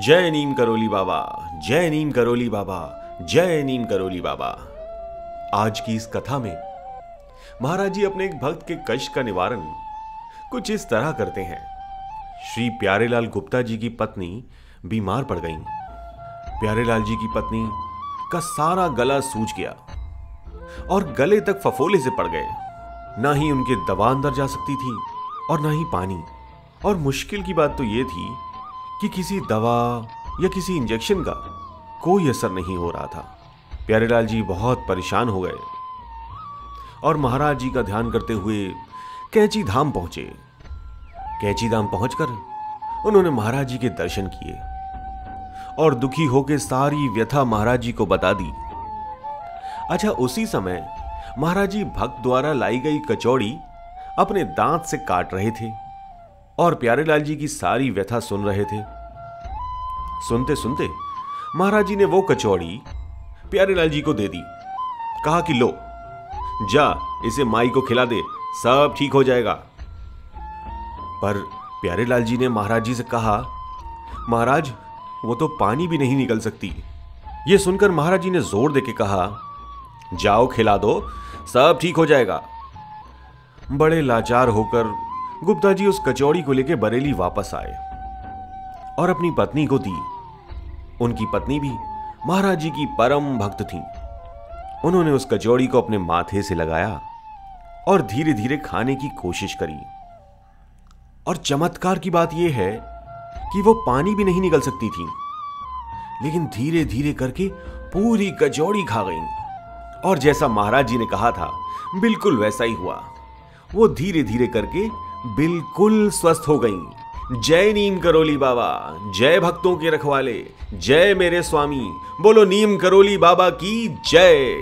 जय नीम करोली बाबा, जय नीम करोली बाबा, जय नीम करोली बाबा। आज की इस कथा में महाराज जी अपने एक भक्त के कष्ट का निवारण कुछ इस तरह करते हैं। श्री प्यारेलाल गुप्ता जी की पत्नी बीमार पड़ गईं। प्यारेलाल जी की पत्नी का सारा गला सूज गया और गले तक फफोले से पड़ गए। ना ही उनके दवा अंदर जा सकती थी और ना ही पानी। और मुश्किल की बात तो यह थी कि किसी दवा या किसी इंजेक्शन का कोई असर नहीं हो रहा था। प्यारेलाल जी बहुत परेशान हो गए और महाराज जी का ध्यान करते हुए कैची धाम पहुँचे। कैची धाम पहुंचकर उन्होंने महाराज जी के दर्शन किए और दुखी होकर सारी व्यथा महाराज जी को बता दी। अच्छा उसी समय महाराज जी भक्त द्वारा लाई गई कचौड़ी अपने दांत से काट रहे थे। और प्यारेलाल जी की सारी व्यथा सुन रहे थे। सुनते सुनते महाराज जी ने वो कचौड़ी प्यारेलाल जी को दे दी। कहा कि लो, जा, इसे माई को खिला दे, सब ठीक हो जाएगा। पर प्यारेलाल जी ने महाराज जी से कहा, महाराज, वो तो पानी भी नहीं निकल सकती। ये सुनकर महाराज जी ने ज़ोर देके कहा, जाओ खिला दो, सब ठीक हो जाएगा। बड़े लाचार होकर गुप्ता जी उस कचौड़ी को लेकर बरेली वापस आए और अपनी पत्नी को दी। उनकी पत्नी भी महाराज जी की परम भक्त थी। उन्होंने उस कचौड़ी को अपने माथे से लगाया और धीरे धीरे खाने की कोशिश करी। और चमत्कार की बात यह है कि वो पानी भी नहीं निकल सकती थी, लेकिन धीरे धीरे करके पूरी कचौड़ी खा गई। और जैसा महाराज जी ने कहा था, बिल्कुल वैसा ही हुआ। वो धीरे धीरे करके बिल्कुल स्वस्थ हो गई। जय नीम करोली बाबा, जय भक्तों के रखवाले, जय मेरे स्वामी। बोलो नीम करोली बाबा की जय।